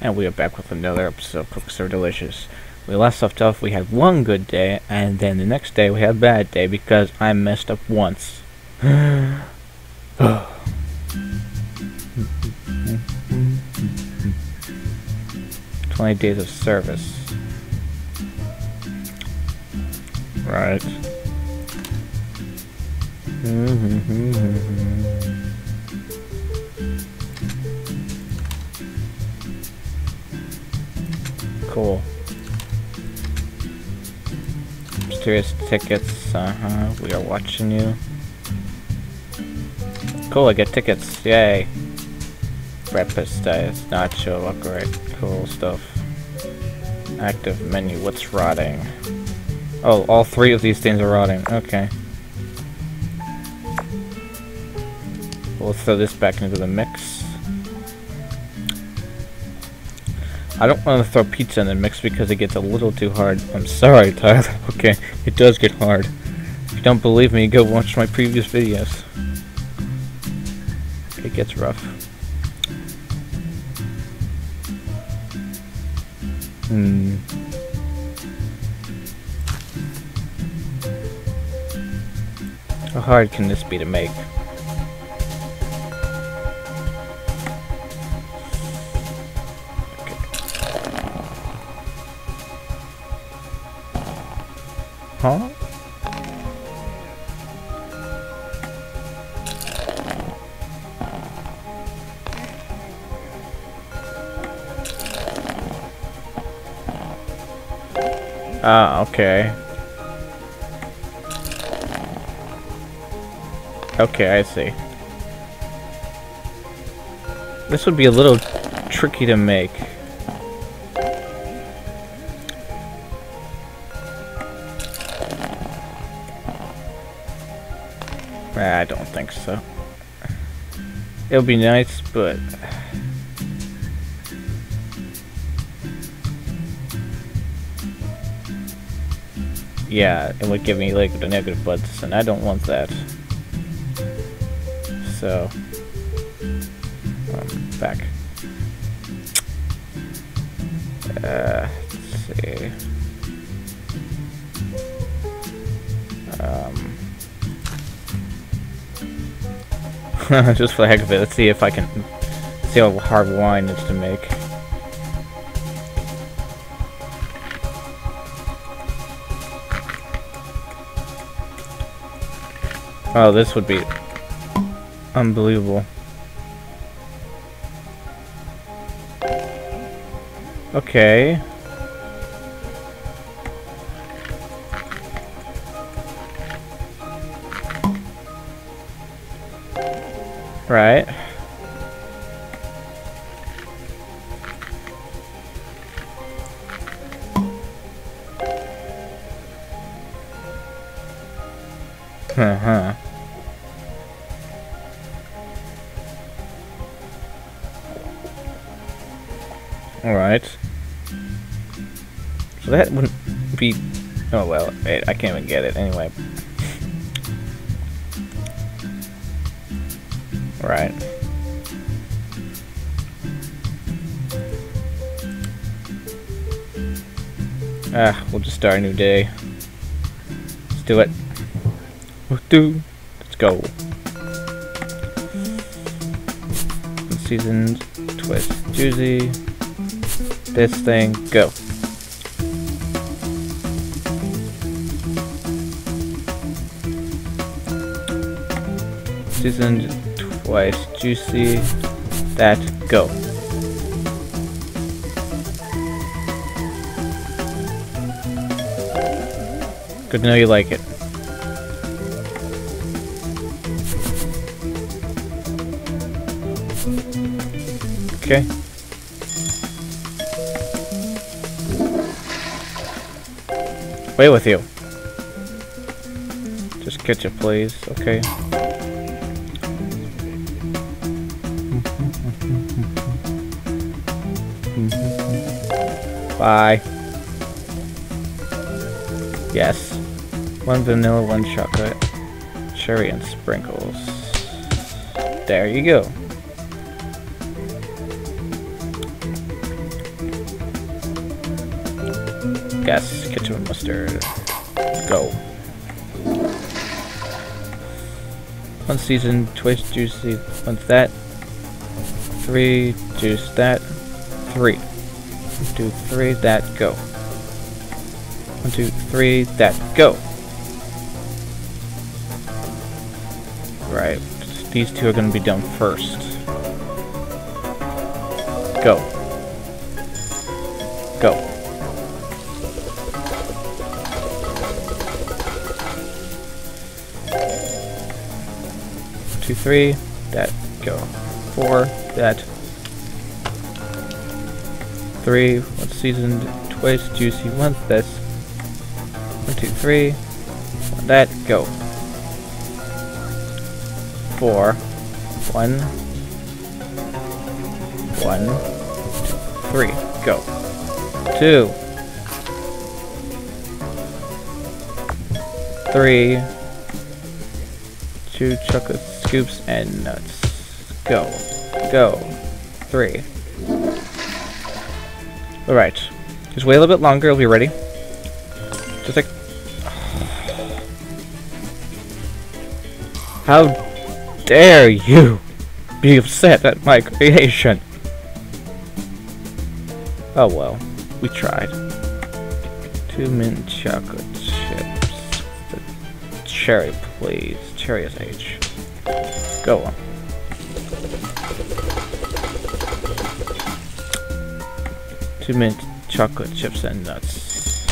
And we are back with another episode of Cook, Serve, Delicious. We last left off, we had one good day, and then the next day we had a bad day because I messed up once. Twenty days of service. Right. Mm-hmm. Cool. Mysterious tickets, uh-huh, we are watching you. Cool, I get tickets, yay. Breakfast dice, nacho, upgrade, cool stuff. Active menu, what's rotting? Oh, all three of these things are rotting, okay. We'll throw this back into the mix. I don't want to throw pizza in the mix because it gets a little too hard. I'm sorry, Tyler. Okay, it does get hard. If you don't believe me, go watch my previous videos. It gets rough. Hmm. How hard can this be to make? Huh? Ah, okay. Okay, I see. This would be a little tricky to make. So. It'll be nice, but... Yeah, it would give me like the negative buds, and I don't want that. So... Um, back. Uh, let's see... Um... Just for the heck of it, let's see if I can see how hard wine is to make. Oh, this would be unbelievable. Okay. Right. Uh-huh. Alright. So that wouldn't be... Oh well, I can't even get it anyway. Right. Ah, we'll just start a new day. Let's do it. Let's go. Seasoned twist juicy. This thing, go. Seasoned twice juicy. That, go. Good to know you like it. Okay. Away with you. Just catch it, please. Okay. Bye. Yes. One vanilla, one chocolate. Cherry and sprinkles. There you go. Yes, ketchup and mustard. Go. One season, twice juicy, once that. Three, juice that. Three. One, two, three, that, go. One, two, three, that, go. Right, these two are gonna be done first. Go. Go. Two, three, that, go. Four, that. Three, one seasoned, twice juicy, once this. One, two, three, that, go. Four, one, one, two, three, go. Two. Three. Two chocolate scoops and nuts. Go. Go. Three. Alright. Just wait a little bit longer, it'll be ready. Just like... How dare you be upset at my creation? Oh well, we tried. Two mint chocolate chips. The cherry, please. Cherry is H. Go on. Two mint chocolate chips and nuts.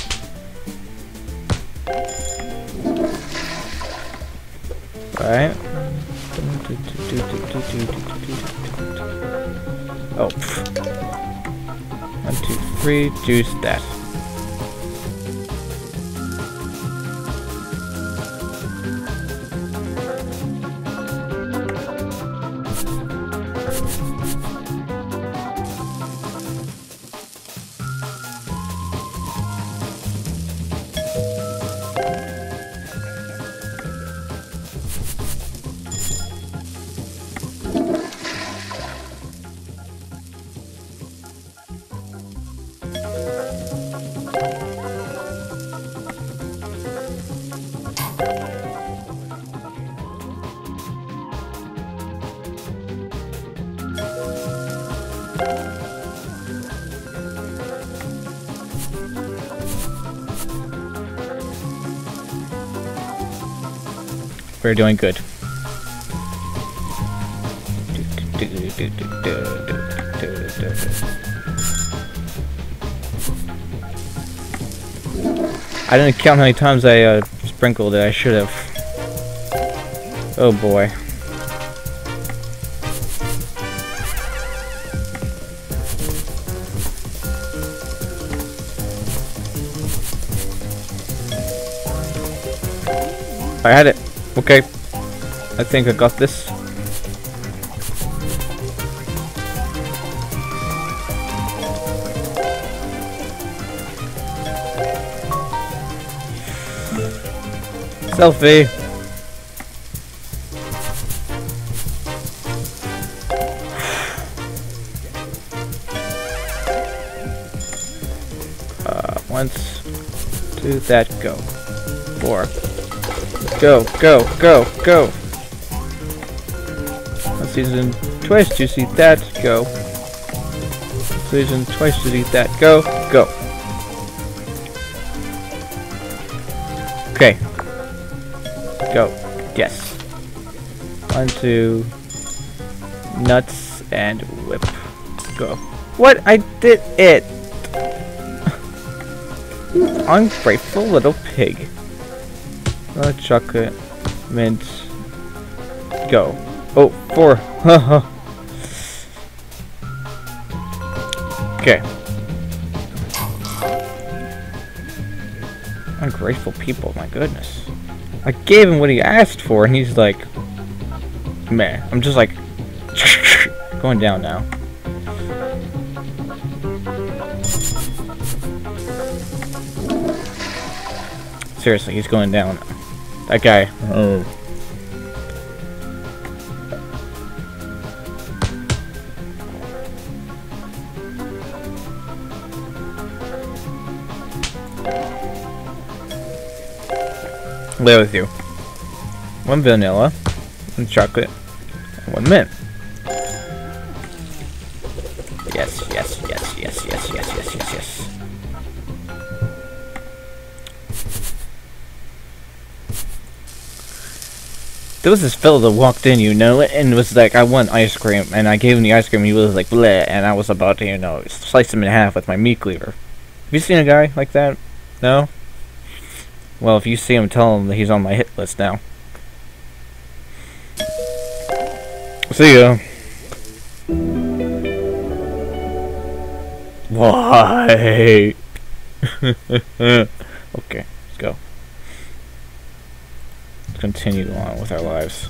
Right. Oh. One, two, three, juice that. We're doing good. I didn't count how many times I uh, sprinkled it. I should have. Oh boy. I had it. Okay. I think I got this. Selfie. Uh, once, two, that, go. Four. Go, go, go, go. Season, twice juicy, that, go. Season, twice juicy, that, go, go. Okay. Go. Yes. One, two, nuts, and whip. Go. What? I did it! Ungrateful little pig. Uh, chocolate, mint, go. Oh, four. okay. Ungrateful people, my goodness. I gave him what he asked for, and he's like, man, I'm just like, going down now. Seriously, he's going down. Okay. Oh. Lay with you. One vanilla, one chocolate, one mint. There was this fellow that walked in, you know, and was like, I want ice cream, and I gave him the ice cream, he was like, bleh, and I was about to, you know, slice him in half with my meat cleaver. Have you seen a guy like that? No? Well, if you see him, tell him that he's on my hit list now. See ya. Why? okay, let's go. Continue on with our lives.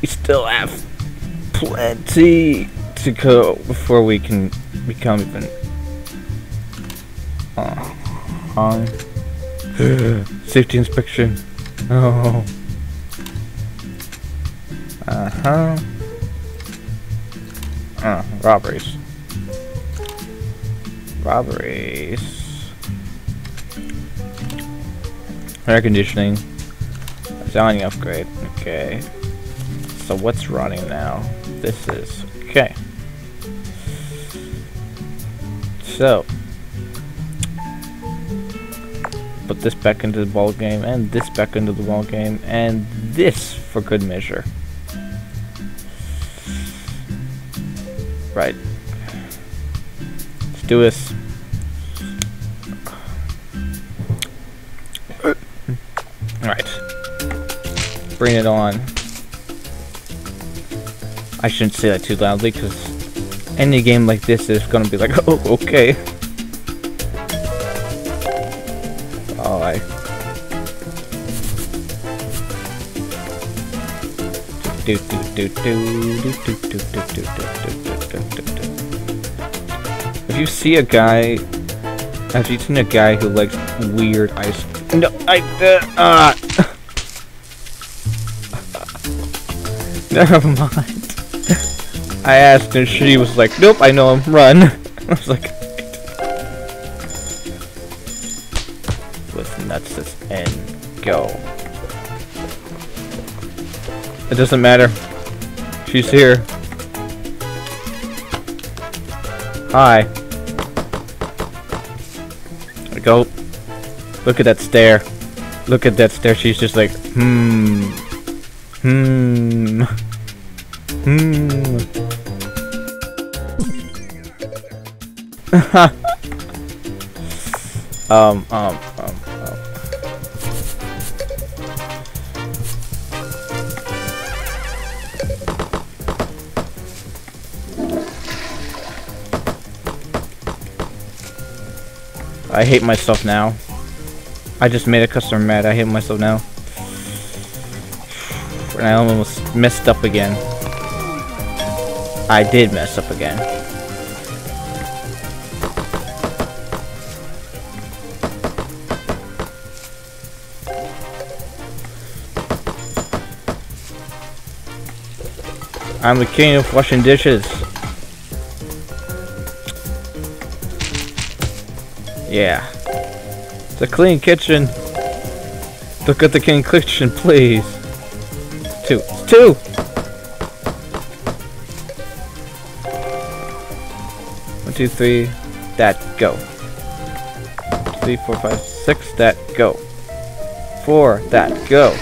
We still have plenty to go before we can become even uh, on safety inspection. Oh. Uh huh. Uh, robberies. Robberies. Air conditioning. Zoning upgrade. Okay. So what's running now? This is okay. So put this back into the ball game and this back into the ball game and this for good measure. Right. Let's do this. Bring it on. I shouldn't say that too loudly because any game like this is gonna be like, oh, okay. Alright. If you see a guy, have you seen a guy who likes weird ice? No, I uh, uh. Never mind. I asked and she was like, nope, I know him, run. I was like, with nuts this end, go. It doesn't matter. She's here. Hi. Go. Look at that stare. Look at that stare. She's just like, hmm. Hmm. Hmm. um, um, um, um. I hate myself now. I just made a customer mad. I hate myself now. And I almost messed up again. I did mess up again. I'm the king of washing dishes. Yeah. The clean kitchen. Look at the clean kitchen, please. Two. Two! One, two, three. That, go. Three, four, five, six. That, go. Four. That, go.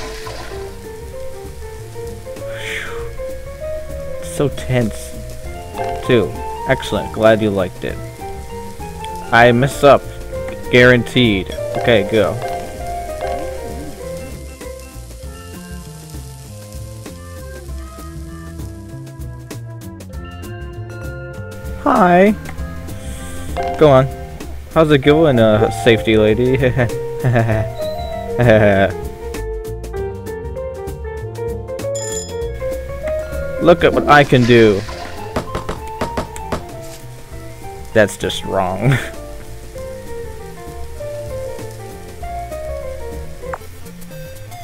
so tense. Two. Excellent. Glad you liked it. I mess up. Guaranteed. Okay, go. Hi. Go on. How's it going, uh, safety lady? Look at what I can do. That's just wrong.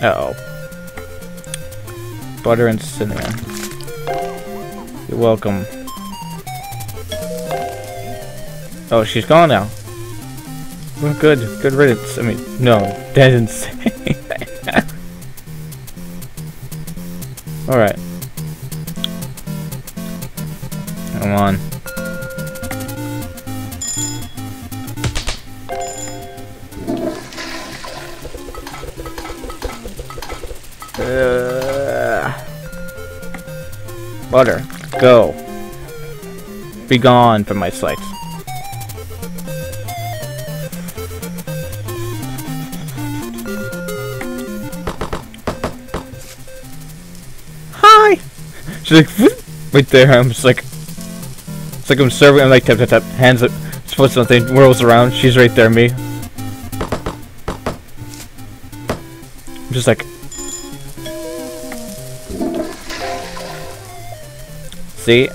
uh oh Butter and cinnamon. You're welcome. Oh, she's gone now. Well, good. Good riddance. I mean, no, that didn't. Alright. Come on. Uh, butter, go. Be gone from my sight. She's like, right there, I'm just like, it's like I'm serving, I'm like, tap, tap, tap, hands up, supposed something, whirls around, she's right there, me. I'm just like, see?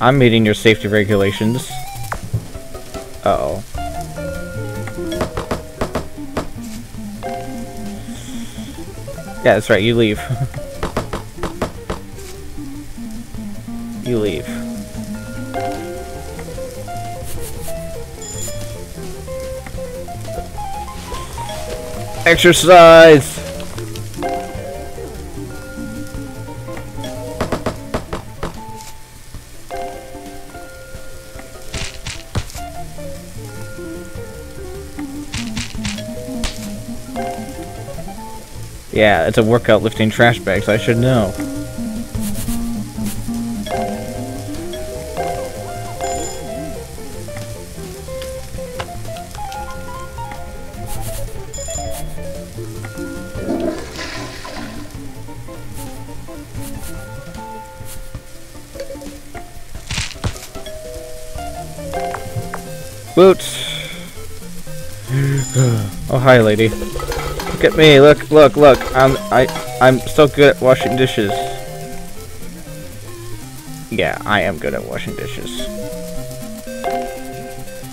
I'm meeting your safety regulations. Uh-oh. Yeah, that's right, you leave. you leave. Exercise! Yeah, it's a workout lifting trash bags, I should know. Boots! oh, hi, lady. Look at me, look, look, look. I'm I I'm so good at washing dishes. Yeah, I am good at washing dishes.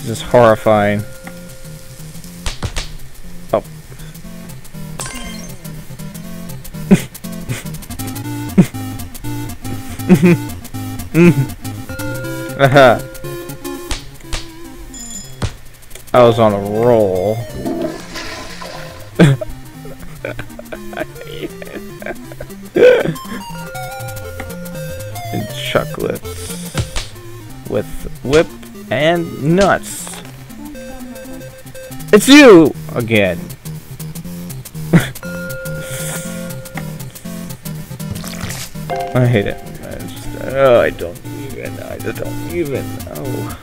This is horrifying. Oh. Haha. Uh-huh. I was on a roll. And nuts. It's you again. I hate it. I, just, oh, I don't even. I don't even. Know Oh.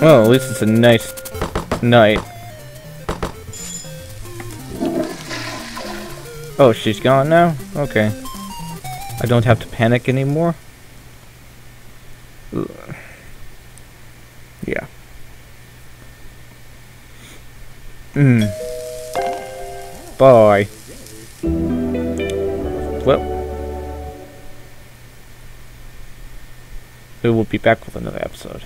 Well, at least it's a nice night. Oh, she's gone now? Okay. I don't have to panic anymore? Bye. Well. We will be back with another episode.